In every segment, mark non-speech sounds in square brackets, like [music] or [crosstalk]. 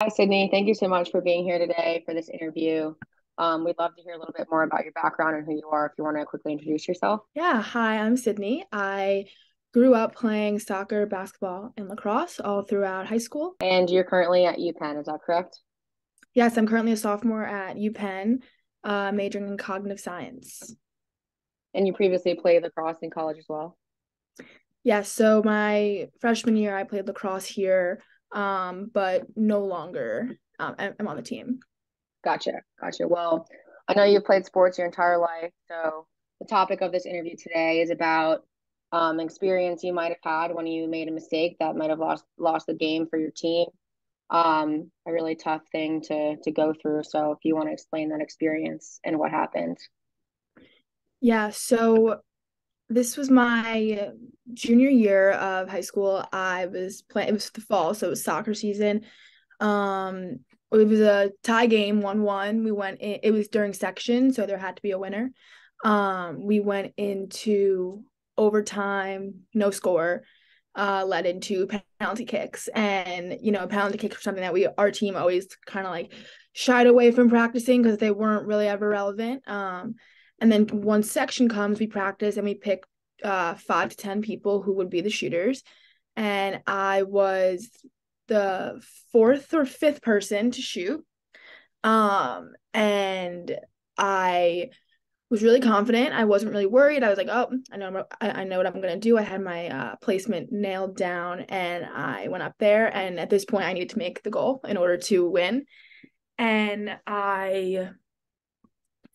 Hi, Sydney. Thank you so much for being here today for this interview. Um, we'd love to hear a little bit more about your background and who you are if you want to quickly introduce yourself. Yeah, hi, I'm Sydney. I grew up playing soccer, basketball, and lacrosse all throughout high school. And you're currently at UPenn, is that correct? Yes, I'm currently a sophomore at UPenn, uh, majoring in cognitive science. And you previously played lacrosse in college as well? Yes, so my freshman year I played lacrosse here, um, but no longer um, I'm on the team. Gotcha, gotcha. Well, I know you've played sports your entire life, so the topic of this interview today is about um, experience you might have had when you made a mistake that might have lost lost the game for your team. Um, a really tough thing to to go through. So if you want to explain that experience and what happened. Yeah, so this was my junior year of high school. I was playing it was the fall, so it was soccer season. Um it was a tie game, one one. We went in, it was during section, so there had to be a winner. Um we went into overtime, no score, uh, led into penalty kicks. And, you know, penalty kicks were something that we, our team always kind of like shied away from practicing because they weren't really ever relevant. Um, and then one section comes, we practice and we pick uh, five to 10 people who would be the shooters. And I was the fourth or fifth person to shoot. Um, and I was really confident. I wasn't really worried. I was like, oh, I know I know what I'm gonna do. I had my uh, placement nailed down, and I went up there. And at this point, I needed to make the goal in order to win. And I,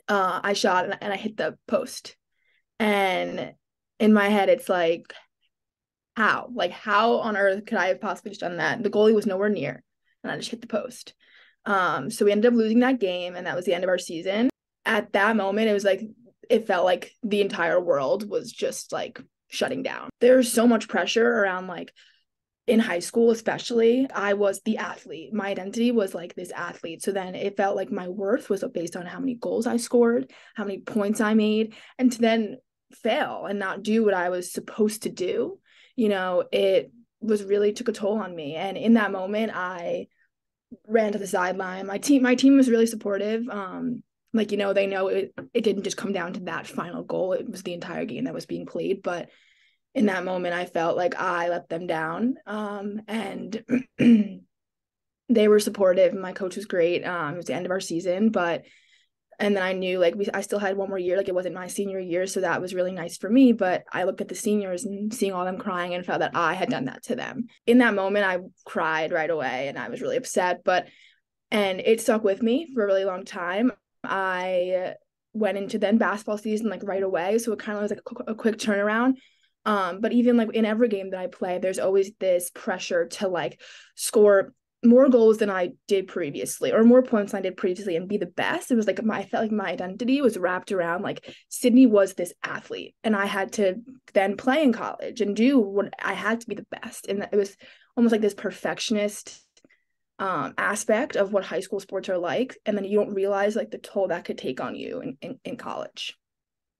uh, I shot and, I hit the post. And in my head, it's like, how? Like, how on earth could I have possibly just done that? The goalie was nowhere near, and I just hit the post. Um, so we ended up losing that game, and that was the end of our season at that moment it was like it felt like the entire world was just like shutting down there's so much pressure around like in high school especially i was the athlete. My identity was like this athlete. So then it felt like my worth was based on how many goals i scored how many points i made and to then fail and not do what i was supposed to do. You know it was really took a toll on me. And in that moment i ran to the sideline. My team my team was really supportive. Um like you know they know it it didn't just come down to that final goal. It was the entire game that was being played. But in that moment i felt like i let them down um, and [clears throat] they were supportive my coach was great um, it was the end of our season but and then i knew like we i still had one more year like it wasn't my senior year so that was really nice for me but i looked at the seniors and seeing all them crying and felt that i had done that to them in that moment i cried right away and i was really upset but and it stuck with me for a really long time I went into then basketball season like right away. So it kind of was like a, a quick turnaround. Um, but even like in every game that I play, there's always this pressure to like score more goals than I did previously, or more points than I did previously, and be the best. It was like my I felt like my identity was wrapped around like Sydney was this athlete, and I had to then play in college and do what I had to be the best, and it was almost like this perfectionist um, aspect of what high school sports are like. And then you don't realize like the toll that could take on you in, in, in college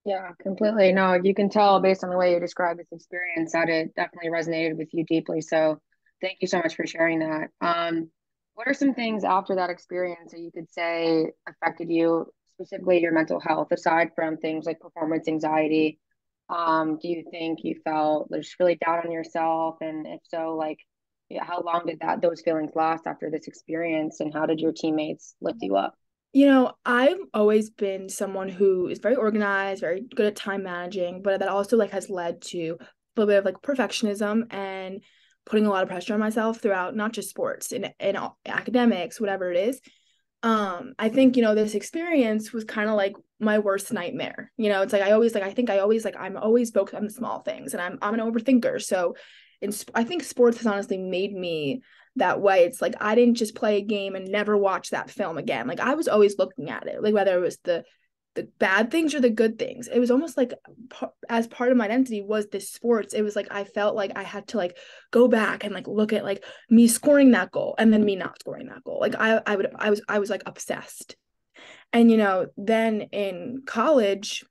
yeah completely. No you can tell based on the way you describe this experience that it definitely resonated with you deeply. So thank you so much for sharing that. Um, what are some things after that experience that you could say affected you specifically your mental health aside from things like performance anxiety? Um, do you think you felt just really down on yourself? And if so like how long did that those feelings last after this experience? And how did your teammates lift you up you know i've always been someone who is very organized very good at time managing but that also like has led to a little bit of like perfectionism and putting a lot of pressure on myself throughout not just sports and in academics whatever it is. Um i think you know this experience was kind of like my worst nightmare. You know it's like i always like i think i always like i'm always focused on the small things and i'm i'm an overthinker. So and I think sports has honestly made me that way. It's like I didn't just play a game and never watch that film again. Like I was always looking at it, like whether it was the the bad things or the good things. It was almost like as part of my identity was this sports. It was like I felt like I had to like go back and like look at like me scoring that goal and then me not scoring that goal. Like I I would I was I was like obsessed. And you know, then in college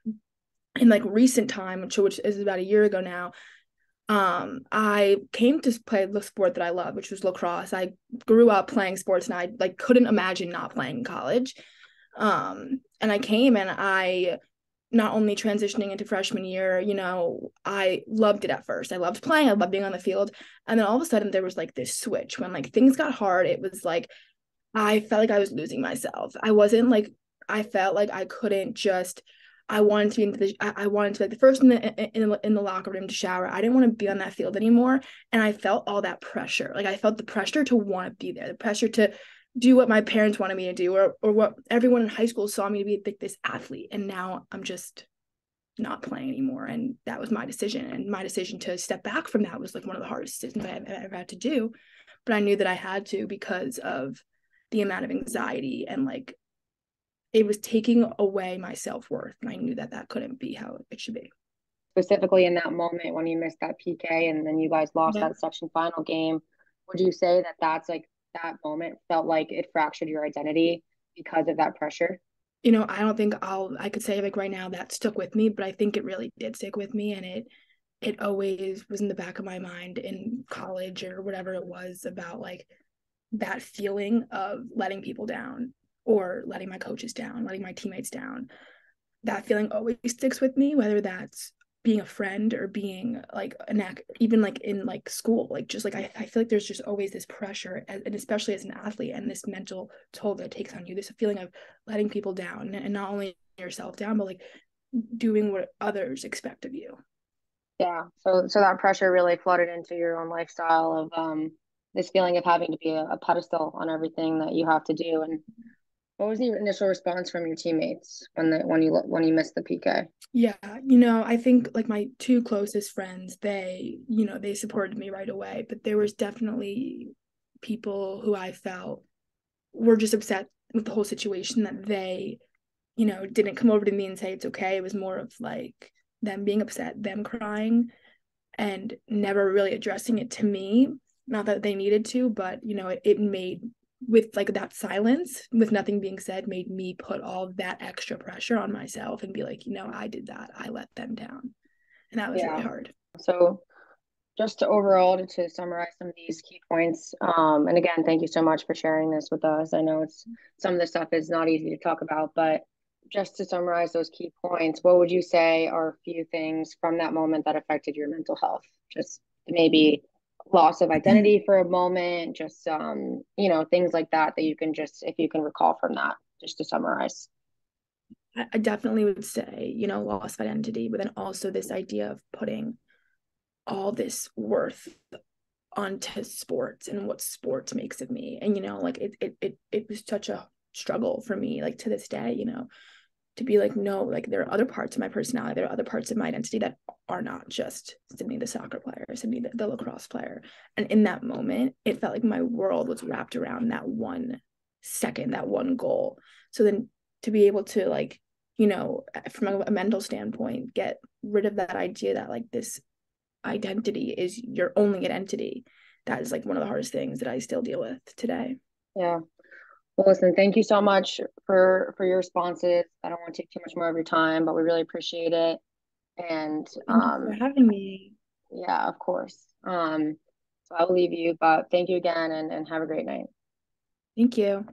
in like recent time, which which is about a year ago now, um i came to play the sport that i love which was lacrosse i grew up playing sports and i like couldn't imagine not playing in college um and i came and i not only transitioning into freshman year, you know, I loved it at first. I loved playing, I loved being on the field. And then all of a sudden there was like this switch when like things got hard. It was like I felt like I was losing myself. I wasn't like I felt like I couldn't just I wanted to be the I, wanted to like the first in the in, in the locker room to shower. I didn't want to be on that field anymore. And I felt all that pressure. Like I felt the pressure to want to be there, the pressure to do what my parents wanted me to do or or what everyone in high school saw me to be like this athlete and now I'm just not playing anymore and that was my decision and my decision to step back from that was like one of the hardest decisions I have ever had to do but I knew that I had to because of the amount of anxiety and like it was taking away my self-worth and I knew that that couldn't be how it should be specifically in that moment when you missed that PK and then you guys lost yeah. that section final game would you say that that's like that moment felt like it fractured your identity because of that pressure? You know, I don't think I'll I could say like right now that stuck with me, but I think it really did stick with me and it it always was in the back of my mind in college or whatever it was about like that feeling of letting people down or letting my coaches down, letting my teammates down. That feeling always sticks with me, whether that's being a friend or being like an act even like in like school like just like I, I feel like there's just always this pressure and especially as an athlete and this mental toll that takes on you this feeling of letting people down and not only yourself down but like doing what others expect of you yeah so so that pressure really flooded into your own lifestyle of um this feeling of having to be a, a pedestal on everything that you have to do and what was the initial response from your teammates when the when you when you missed the PK? Yeah, you know, I think like my two closest friends, they, you know, they supported me right away, but there was definitely people who I felt were just upset with the whole situation that they, you know, didn't come over to me and say it's okay. It was more of like them being upset, them crying and never really addressing it to me. Not that they needed to, but you know, it, it made with like that silence with nothing being said made me put all that extra pressure on myself and be like you know i did that. I let them down. And that was yeah. really hard. So just to overall to summarize some of these key points um, and again thank you so much for sharing this with us. I know it's some of the stuff is not easy to talk about but just to summarize those key points what would you say are a few things from that moment that affected your mental health? Just maybe loss of identity for a moment, just um, you know, things like that that you can just if you can recall from that, just to summarize. I definitely would say, you know, loss of identity, but then also this idea of putting all this worth onto sports and what sports makes of me. And you know, like it it it it was such a struggle for me, like to this day, you know, to be like, no, like there are other parts of my personality, there are other parts of my identity that are not just Sydney the soccer player, Sydney the, the lacrosse player. And in that moment, it felt like my world was wrapped around that one second, that one goal. So then to be able to like, you know, uh, from a, a mental standpoint, get rid of that idea that like this identity is your only identity. That is like one of the hardest things that I still deal with today. Yeah. Well, listen, thank you so much for for your responses. I don't want to take too much more of your time, but we really appreciate it. And um, for having me. Yeah, of course. Um, so I will leave you, but thank you again and, and have a great night. Thank you.